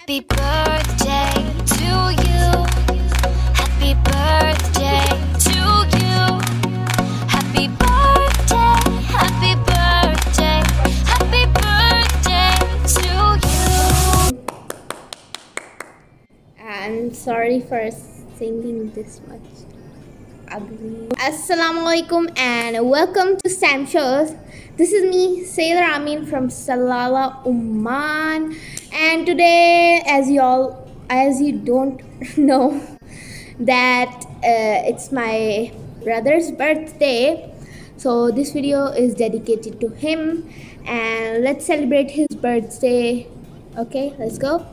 Happy birthday to you. Happy birthday to you. Happy birthday, happy birthday, happy birthday to you. I'm sorry for singing this much ugly. Assalamu alaikum and welcome to Sam Shows. This is me, Sailor Amin from Salalah, Oman. And today, as you all, as you don't know, that uh, it's my brother's birthday. So this video is dedicated to him and let's celebrate his birthday. Okay, let's go.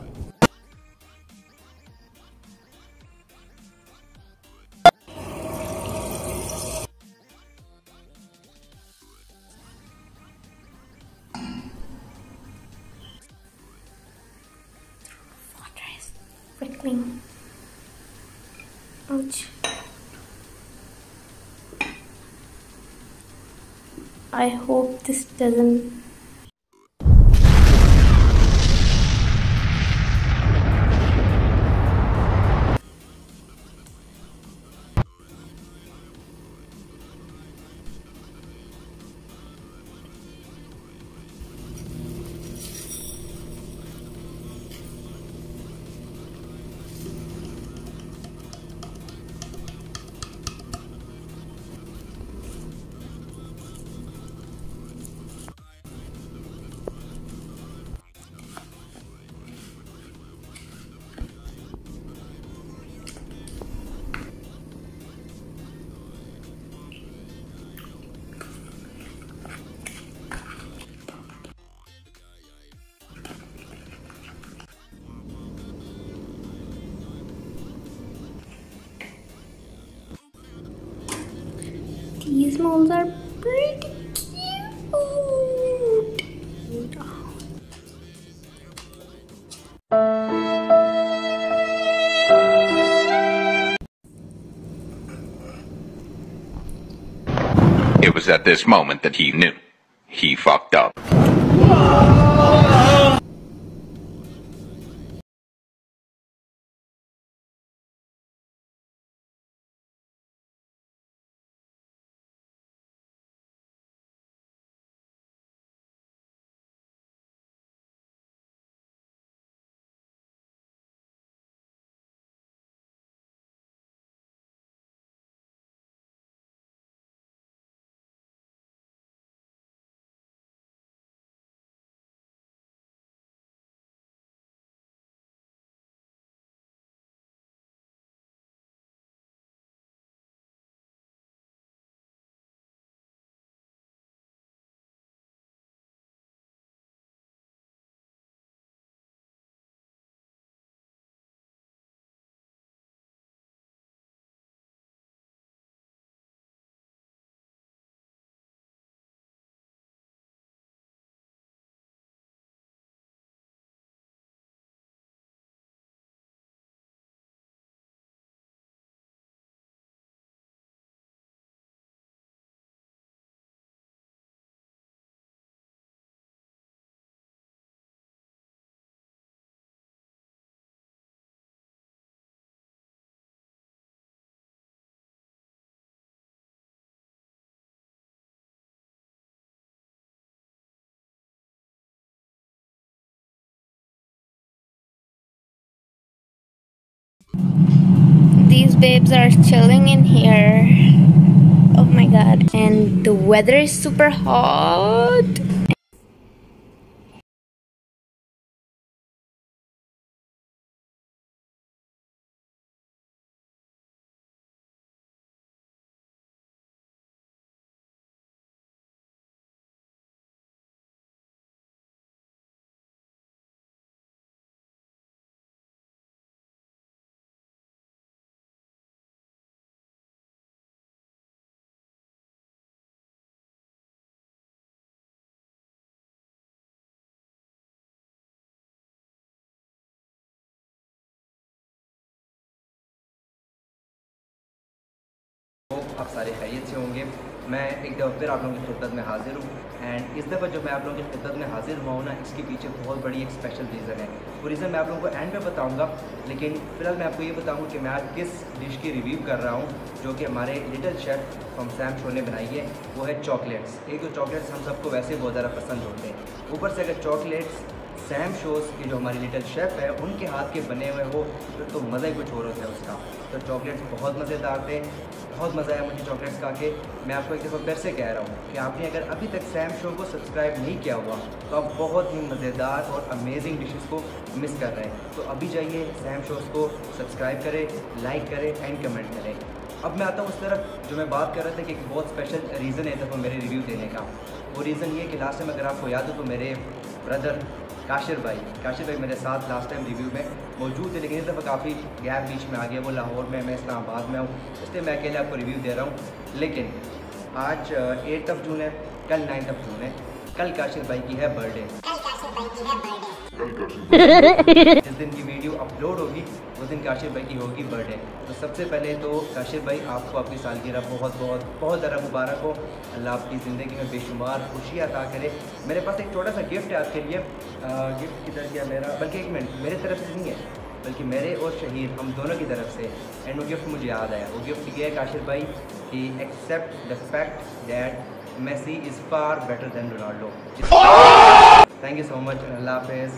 Ouch. I hope this doesn't. These moles are pretty cute. It was at this moment that he knew. He fucked up. These babes are chilling in here. Oh my god. And the weather is super hot. आप सारे खैरियत से होंगे। मैं एक दफ़ा फिर आप लोगों की खिदमत में हाज़िर हूँ एंड इस दफ़ा जो मैं आप लोगों की खिदमत में हाज़िर हुआ हूँ ना, इसके पीछे बहुत बड़ी एक स्पेशल रीज़न है। वो रीज़न मैं आप लोगों को एंड में बताऊँगा, लेकिन फ़िलहाल मैं आपको ये बताऊँगा कि मैं आज किस डिश की रिव्यू कर रहा हूँ, जो कि हमारे little chef from Sam show ने बनाई है, वो है चॉकलेट्स एक तो चॉकलेट्स हम सबको वैसे बहुत ज़्यादा पसंद होते हैं। ऊपर से अगर चॉकलेट्स सैम शोज़ के जो हमारी लिटिल शेफ़ है, उनके हाथ के बने हुए हो तो मज़ा ही कुछ और होता है उसका। तो चॉकलेट्स बहुत मज़ेदार थे, बहुत मज़ा आया मुझे चॉकलेट्स खा के। मैं आपको एक दफ़ा फिर से कह रहा हूँ कि आपने अगर अभी तक सैम शो को सब्सक्राइब नहीं किया हुआ तो आप बहुत ही मज़ेदार और अमेजिंग डिशेस को मिस कर रहे हैं। तो अभी जाइए, सैम शोज़ को सब्सक्राइब करें लाइक करें एंड कमेंट करें। अब मैं आता हूँ उस तरफ़, जो मैं बात कर रहा था कि एक बहुत स्पेशल रीज़न है दफ़ा मेरे रिव्यू देने का। वो रीज़न ये कि लास्ट टाइम अगर आपको याद हो तो मेरे ब्रदर काशिर भाई। काशिर भाई मेरे साथ लास्ट टाइम रिव्यू में मौजूद थे लेकिन इस दफ़ा काफ़ी गैप बीच में आ गया वो लाहौर में मैं इस्लामाबाद में हूँ इसलिए मैं अकेले आपको रिव्यू दे रहा हूँ। लेकिन आज एट्थ ऑफ़ जून है कल नाइन्थ ऑफ़ जून है कल काशिर भाई की है बर्थडे दिन की वीडियो अपलोड होगी उस दिन काशिफ भाई की होगी बर्थडे। तो सबसे पहले तो काशिफ भाई आपको आपकी सालगिरह बहुत बहुत बहुत ज़्यादा मुबारक हो। अल्लाह आपकी ज़िंदगी में बेशुमार खुशियाँ अदा करे। मेरे पास एक छोटा सा गिफ्ट है आपके लिए। गिफ्ट किधर गया मेरा बल्कि एक मिनट मेरे तरफ़ से नहीं है बल्कि मेरे और शहीद हम दोनों की तरफ़ से। एंड वो गिफ्ट मुझे याद आया। वो गिफ्ट किया है काशिफ भाई कि accept the fact that Messi is far better than Ronaldo thank you so much अल्लाह हाफिज़।